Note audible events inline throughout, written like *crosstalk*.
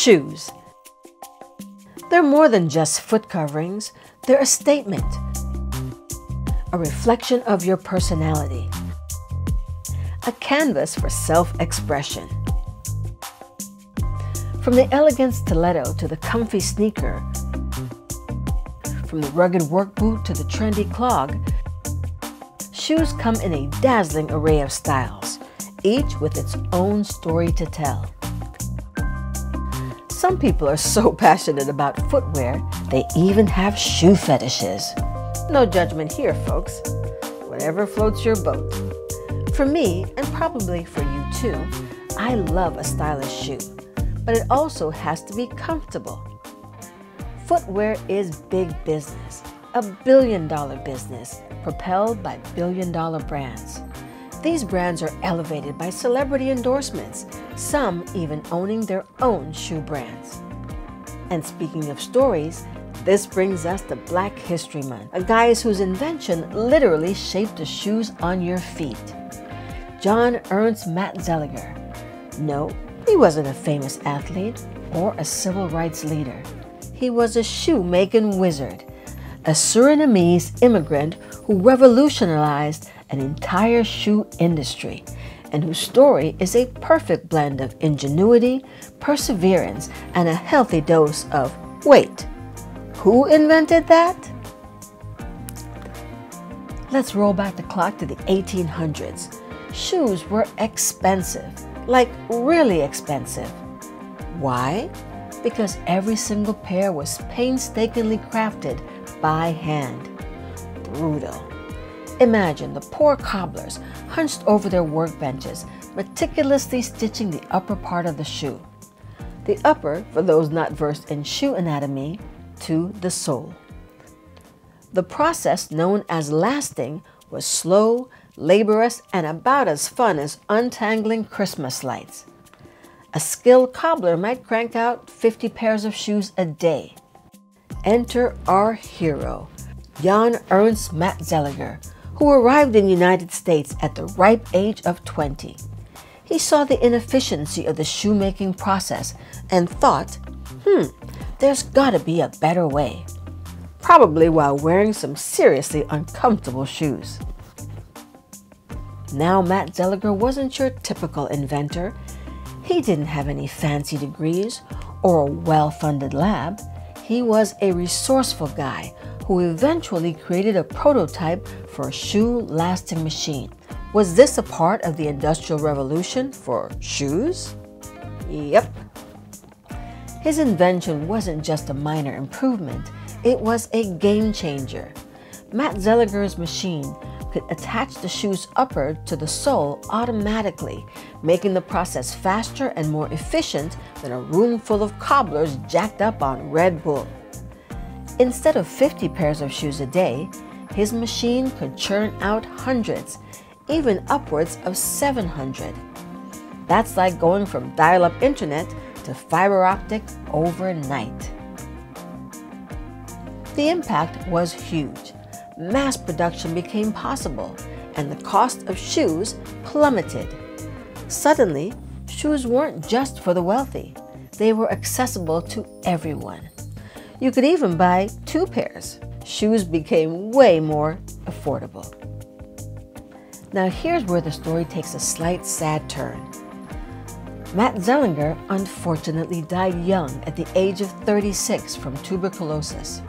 Shoes. They're more than just foot coverings, they're a statement, a reflection of your personality, a canvas for self expression. From the elegant stiletto to the comfy sneaker, from the rugged work boot to the trendy clog, shoes come in a dazzling array of styles, each with its own story to tell. Some people are so *laughs* passionate about footwear, they even have shoe fetishes. No judgment here, folks. Whatever floats your boat. For me, and probably for you too, I love a stylish shoe, but it also has to be comfortable. Footwear is big business, a billion dollar business propelled by billion dollar brands. These brands are elevated by celebrity endorsements, some even owning their own shoe brands. And speaking of stories, this brings us to Black History Month, a guy whose invention literally shaped the shoes on your feet. John Ernst Matt Matzeliger. No, he wasn't a famous athlete or a civil rights leader. He was a shoemaking wizard, a Surinamese immigrant who revolutionized an entire shoe industry and whose story is a perfect blend of ingenuity, perseverance, and a healthy dose of wait, who invented that? Let's roll back the clock to the 1800s. Shoes were expensive, like really expensive. Why? Because every single pair was painstakingly crafted by hand. Brutal. Imagine the poor cobblers hunched over their workbenches, meticulously stitching the upper part of the shoe. The upper, for those not versed in shoe anatomy, to the sole. The process known as lasting was slow, laborious, and about as fun as untangling Christmas lights. A skilled cobbler might crank out 50 pairs of shoes a day. Enter our hero, Jan Ernst Matzeliger, who arrived in the United States at the ripe age of 20. He saw the inefficiency of the shoemaking process and thought, hmm, there's gotta be a better way. Probably while wearing some seriously uncomfortable shoes. Now, Matzeliger wasn't your typical inventor. He didn't have any fancy degrees or a well funded lab. He was a resourceful guy who eventually created a prototype for a shoe lasting machine. Was this a part of the Industrial Revolution for shoes? Yep. His invention wasn't just a minor improvement, it was a game changer. Matzeliger's machine could attach the shoe's upper to the sole automatically, making the process faster and more efficient than a room full of cobblers jacked up on Red Bull. Instead of 50 pairs of shoes a day, his machine could churn out hundreds, even upwards of 700. That's like going from dial up internet to fiber optic overnight. The impact was huge mass production became possible and the cost of shoes plummeted. Suddenly, shoes weren't just for the wealthy, they were accessible to everyone. You could even buy two pairs. Shoes became way more affordable. Now, here's where the story takes a slight sad turn. Matzeliger unfortunately died young at the age of 36 from tuberculosis.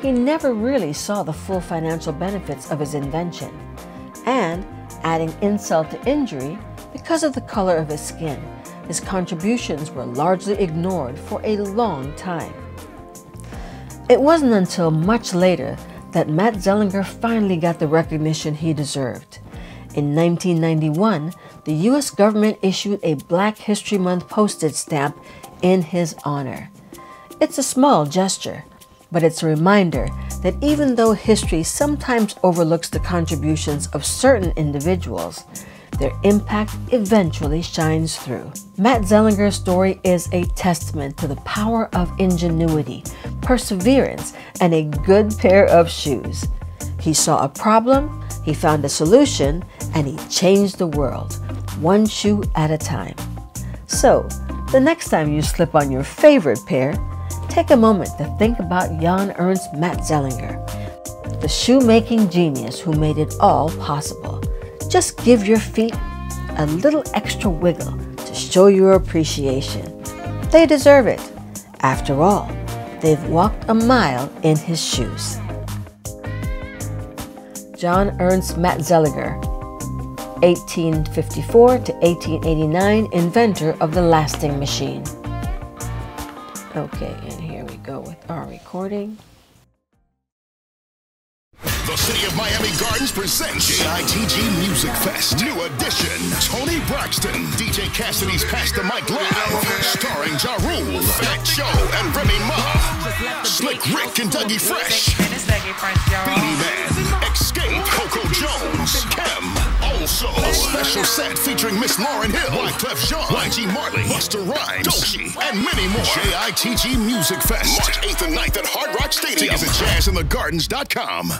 He never really saw the full financial benefits of his invention. And, adding insult to injury, because of the color of his skin, his contributions were largely ignored for a long time. It wasn't until much later that Matzeliger finally got the recognition he deserved. In 1991, the US government issued a Black History Month postage stamp in his honor. It's a small gesture, but it's a reminder that even though history sometimes overlooks the contributions of certain individuals, their impact eventually shines through. Matzeliger's story is a testament to the power of ingenuity, perseverance, and a good pair of shoes. He saw a problem, he found a solution, and he changed the world, one shoe at a time. So, The next time you slip on your favorite pair, take a moment to think about Jan Ernst Matzeliger, the shoemaking genius who made it all possible. Just give your feet a little extra wiggle to show your appreciation. They deserve it. After all, they've walked a mile in his shoes. John Ernst Matzeliger, 1854 to 1889, inventor of the lasting machine. Okay, and here we go with our recording. The City of Miami Gardens presents JITG Music Fest. New Edition. Toni Braxton. DJ Cassidy's Pass the Mic Live. Starring Ja Rule, Fat Joe, and Remy Ma. Slick Rick and Dougie Fresh. Beenie Man. Xscape. Coco Jones. Kem. Also, a special set featuring Miss Lauryn Hill, Wyclef Jean, YG Marley, Busta Rhymes, Doechii, and many more. JITG Music Fest. March 8th and 9th at Hard Rock Stadium. Tickets at jazzinthegardens.com.